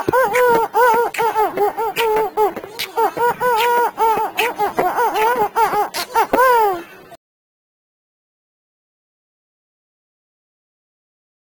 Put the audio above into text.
Ah, ah, ah, ah.